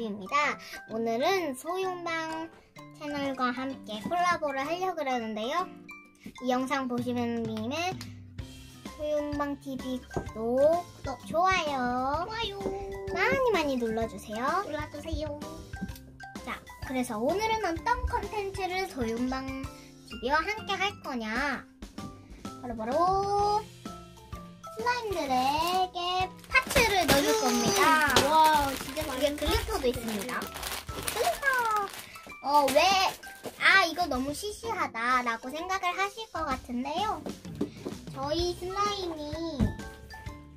TV입니다. 오늘은 소윤방 채널과 함께 콜라보를 하려고 그러는데요. 이 영상 보시면 님의 소윤방 TV 구독, 구독, 좋아요, 좋아요. 많이 많이 눌러주세요. 눌러주세요. 자, 그래서 오늘은 어떤 컨텐츠를 소윤방 TV와 함께 할 거냐? 바로 바로 슬라임들에게 파츠를 넣어줄 겁니다. 와, 진짜 여기 glitter도 있습니다. glitter. 어, 왜, 아, 이거 너무 시시하다라고 생각을 하실 것 같은데요. 저희 슬라임이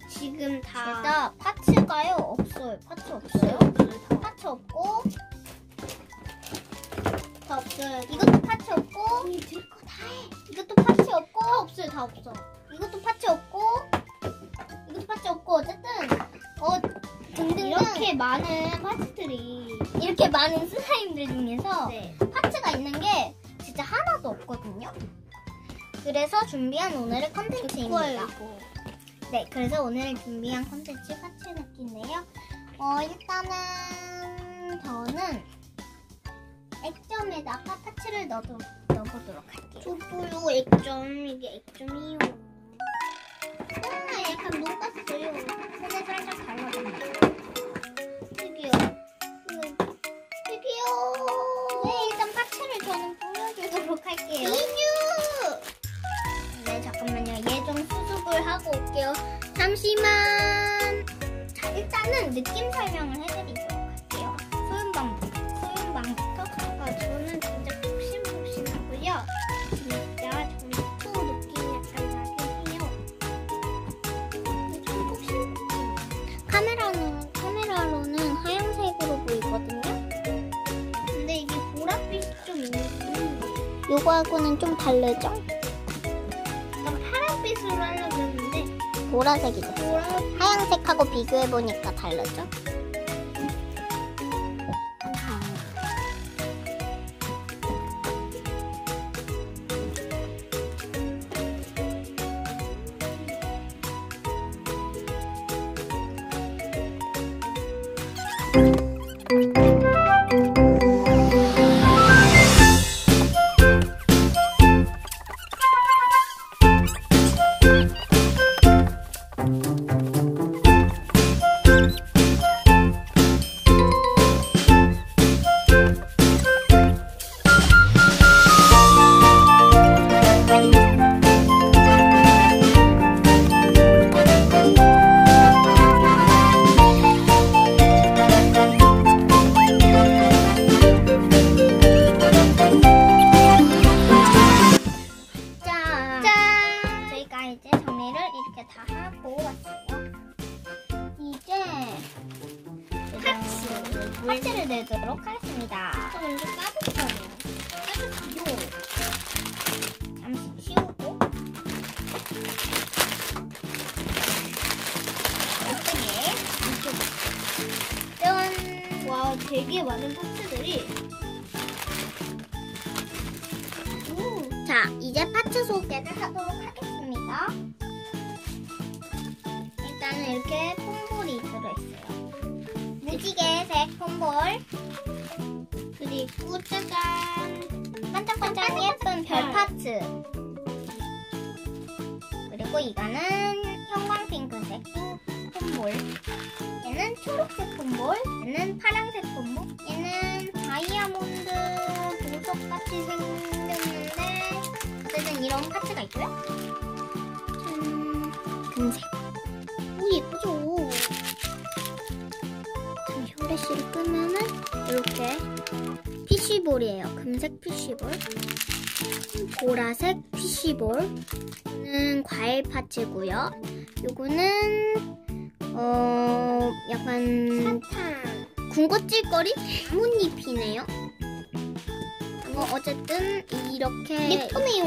지금 다 일단 파츠가요, 없어요. 파츠 없어요. 파츠 없고, 다 없어요. 이것도 파츠 없고, 들거다 해. 이것도 파츠 없고, 다 없어요, 다 없어. 많은 파츠들이 이렇게 많은 슬라임들 중에서 네. 파츠가 있는 게 진짜 하나도 없거든요. 그래서 준비한 오늘의 컨텐츠입니다. 네, 그래서 오늘 준비한 컨텐츠 파츠 넣기인데요. 어, 일단은 저는 액점에다가 파츠를 넣도, 넣어보도록 할게요. 저도요, 액점. 이게 액점이요. 아, 약간 녹았어요. 손에 살짝 달라졌네요. 여기요. 여기요. 네, 일단 파츠를 저는 뿌려주도록 할게요. 인유! 네, 잠깐만요. 얘 좀 수습을 하고 올게요. 잠시만. 자, 일단은 느낌 설명을 해드리도 요거하고는 좀 다르죠? 약간 파란빛으로 하려고 했는데 보라색이죠. 보랏 하얀색하고 비교해보니까 다르죠? 파츠, 파츠를 내도록 하겠습니다. 저 먼저 까볼까요? 까볼까요? 잠시 치우고 예쁘게 이쪽 짠! 와 되게 많은 파츠들이 오 자, 이제 파츠 소개를 하도록 하겠습니다. 일단은 이렇게 폼볼, 그리고 짜잔 반짝반짝 예쁜 별 파츠. 그리고 이거는 형광 핑크색 폼볼. 얘는 초록색 폼볼. 얘는 파란색 폼볼. 얘는 다이아몬드 보석같이 생겼는데 어쨌든 이런 파츠가 있고요. 음, 금색. 후레쉬를 끄면은 이렇게 피쉬볼이에요. 금색 피쉬볼. 보라색 피쉬볼은 과일 파츠고요. 요거는 어 약간 사탕 군것질거리 나뭇잎이네요. 뭐 어쨌든 이렇게 예쁘네요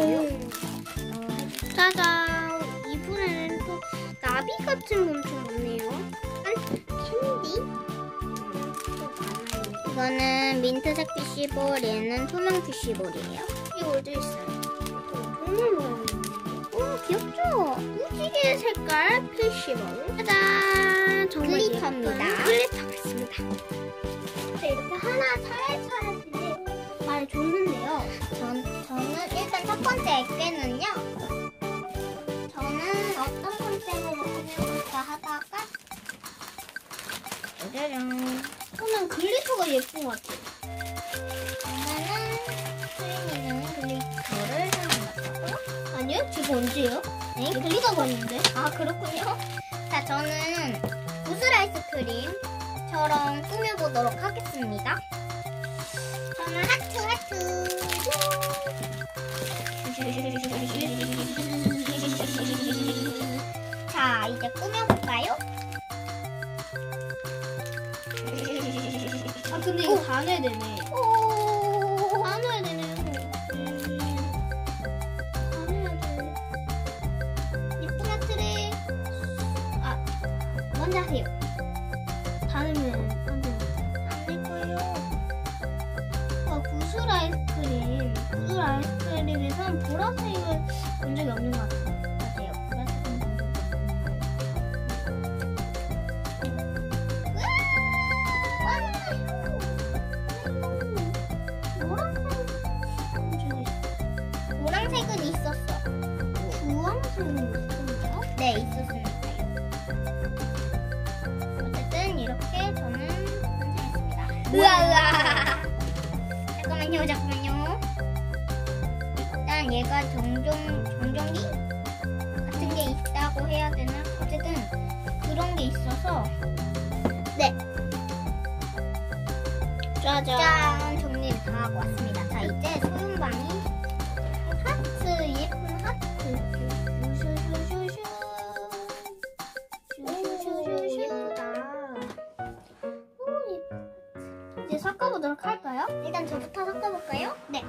어, 짜잔 이번에는 또 나비 같은 거 엄청 많네요 이거는 민트색 피쉬볼, 얘는 투명 피쉬볼이에요. 이거도 있어요 정말 오 귀엽죠? 무지개 색깔 피쉬볼 짜잔 정말 글리터입니다. 있습니다 이제 이렇게 하나 차례차례 말해줬는데요. 전, 저는 일단 첫 번째 액괴는요. 저는 어떤 컨셉으로 꾸며볼까 하다가 짜자잔. 저는 glitter가 예쁜 것 같아요. 저는 소윤이는 glitter를 사용했고요. 아니요? 지금 언제요? 네, glitter가 있는데? 아 그렇군요. 자 저는 구슬 아이스크림처럼 꾸며보도록 하겠습니다. 저는 하트 하트. 자 이제 꾸며볼까요? 다 넣어야 되네. 오. 음, 다 넣어야 돼. 예쁜 하트를 아, 먼저 하세요. 다 넣으면 안 돼. 안될 거예요. 아, 구슬 아이스크림. 구슬 아이스크림에선 보라색을 본 적이 없는 것 같아요. 으아. 잠깐만요, 잠깐만요. 일단 얘가 종종, 종종이 같은 게 있다고 해야 되나? 어쨌든 그런 게 있어서 네, 짜잔. 짠! 정리를 다 하고 왔습니다. 섞어보도록 할까요? 일단 저부터 섞어볼까요? 네.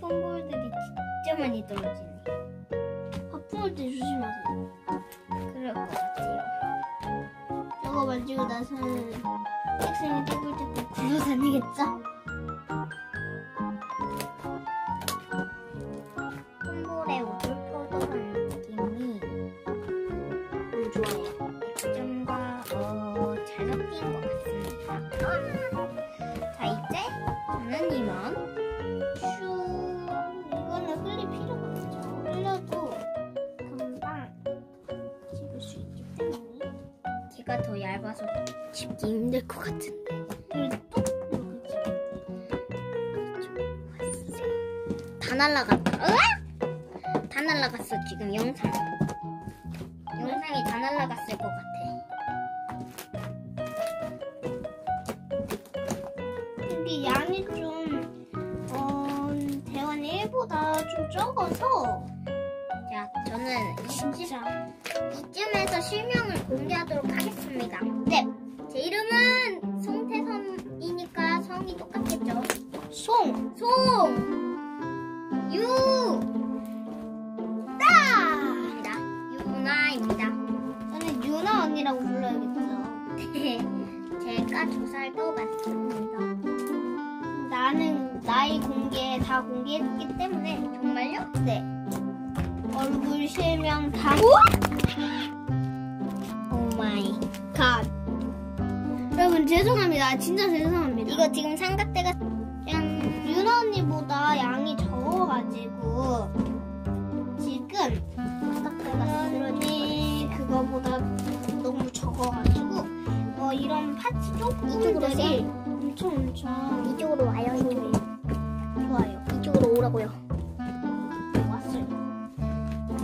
폼볼들이 진짜 많이 떨어지네. 바쁠 때 조심하세요. 그럴 것 같아요. 저거 만지고 나서는 책상에 떼굴떼굴 굴러 다니겠죠? 얇아서 집기 힘들 것 같은데. 다 날라갔다. 으악! 다 날라갔어 지금 영상. 영상이 다 날라갔을 것 같아. 근데 양이 좀, 어, 대원 1보다 좀 적어서. 자 저는 진짜. 이쯤에서 실명을 공개하도록 하겠습니다. 네. 제 이름은 송태선이니까 성이 똑같겠죠. 송! 송! 유! 따! 유나입니다. 저는 유나 언니라고 불러야겠죠. 네. 제가 조사를 떠봤습니다. 나는 나이 공개 다 공개했기 때문에 정말요? 네 얼굴 실명 다 oh my. God. 여러분 죄송합니다 진짜 죄송합니다 이거 지금 삼각대가 짠. 유나 언니보다 양이 적어가지고 지금 삼각대가 유나 언니 그거보다 너무 적어가지고 어 이런 parts 조각들이 엄청 엄청 이쪽으로 와요. 이쪽으로. 좋아요 이쪽으로 오라고요.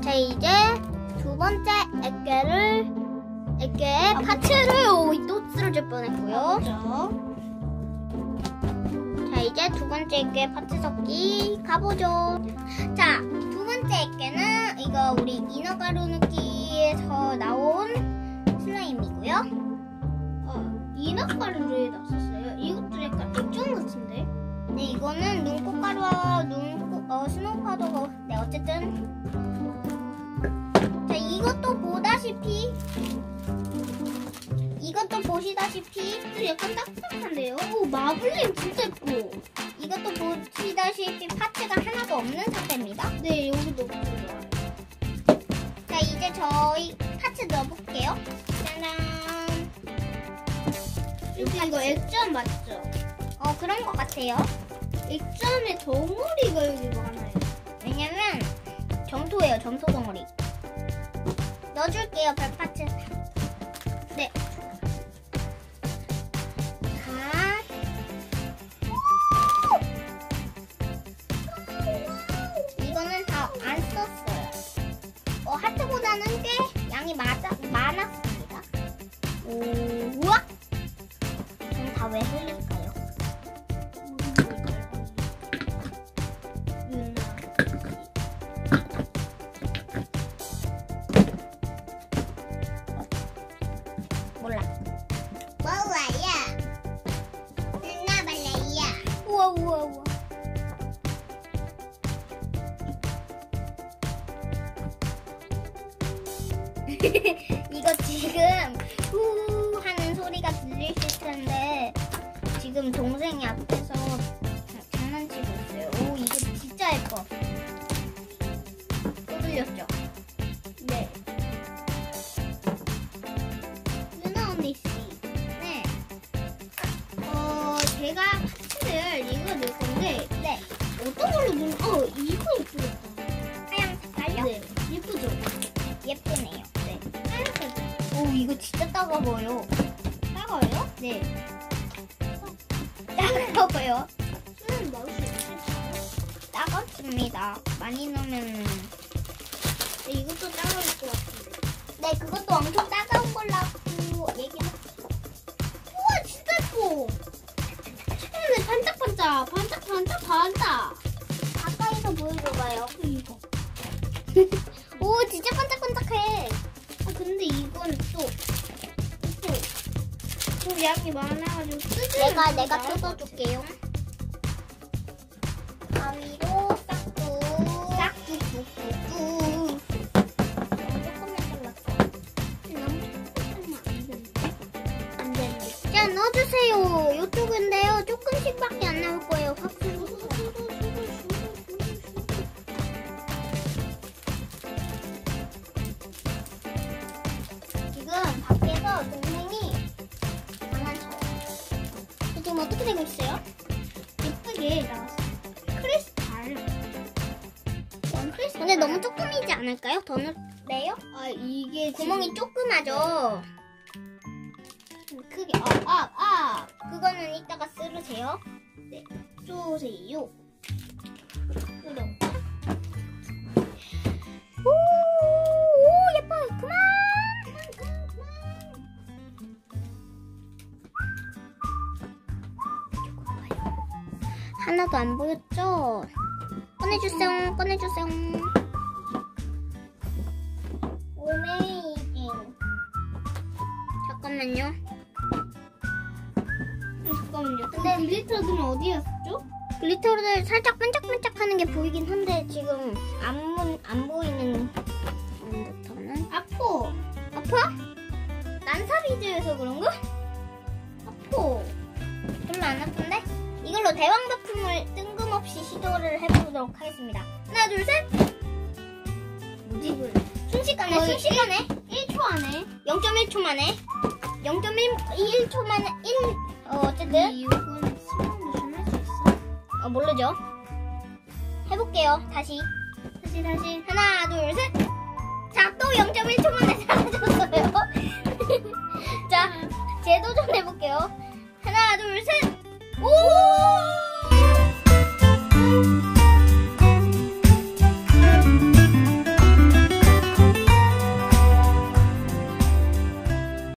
자 이제 두 번째 액계를 액계의 파츠를 오, 또 쓰러질 뻔했고요. 그죠? 자 이제 두 번째 액계 파츠 섞기 가보죠. 자, 두 번째 액계는 이거 우리 이너가루누기에서 나온 슬라임이고요. 어, 이낙가루를 넣었어요. 이것도 약간 액정 같은데? 네, 이거는 눈꽃가루와 눈꽃, 어, snow powder고, 네, 어쨌든. 자, 이것도 보다시피, 이것도 보시다시피, 또 약간 딱딱한데요? 오, 마블링 진짜 예뻐. 이것도 보시다시피 parts가 하나도 없는 상태입니다. 네, 여기 너무 좋아요. 자, 이제 저희 parts 넣어볼게요. 짜잔. 여기 이거 액션 맞죠? 어, 그런 것 같아요. 액션에 덩어리가 여기 많아요. 왜냐면, 점토예요, 점토 덩어리. 넣어줄게요, 별 파츠. 네. 자. 이거는 다 안 썼어요. 어, 하트보다는 꽤 양이 맞아, 많았습니다. 오, 우와! 다 왜 흘릴까 이거 지금 후 하는 소리가 들리실 텐데 지금 동생이 앞에서 자- 장난치고 있어요. 오 이거 진짜 예뻐. 또 들렸죠? 네. 누나 언니 씨. 네. 어, 제가 파츠를 이거 넣을 건데 네. 어떤 걸로 넣는? 어, 이거 예쁘겠다. 하얀 색깔요? 네, 예쁘죠? 예쁘네요. 오 이거 진짜 따가 보여. 따가워요? 네. 따가 보여. 수는 넣을 수 있어요? 따갑습니다. 많이 넣으면 네, 이것도 따가울 것 같은데. 네 그것도 엄청 따가운 걸라고 얘기했어. 우와, 진짜 예뻐. 수는 반짝반짝, 반짝반짝, 반짝. 가까이서 보여줘봐요. 이 양이 많아가지고 내가 내가 뜯어줄게요. 되고 있어요? 예쁘게 나왔어. 크리스탈. 원 크리스탈. 근데 너무 조금이지 않을까요? 더 넣을래요? 아 이게 구멍이 조그마죠? 지금 크게 아, 아, 아. 그거는 이따가 쓰르세요. 쪼세요. 그럼 하나도 안 보였죠? 꺼내주세요. 꺼내주세요. amazing. 잠깐만요. 잠깐만요. 근데- glitter들은 어디였죠? glitter를 살짝 반짝반짝 하는 게 보이긴 한데 지금 안, 보- 안 보이는 듯하는 아포. 아파? 난사비즈여서 그런가? 아포. 별로 안 아픈데? 이걸로 대왕거품을 뜬금없이 시도를 해보도록 하겠습니다. 하나, 둘, 셋! 뭐지? 순식간에, 순식간에. 1, 초 안에. 0.1초 만에. 0.1초 만에 1, 어, 어쨌든. 이 욕은 수명도 좀할수 있어. 어, 모르죠. 해볼게요, 다시. 다시, 다시. 하나, 둘, 셋! 자, 또 0.1초 만에 사라졌어요. 자, 음. 재도전 해볼게요. 하나, 둘, 셋! 오!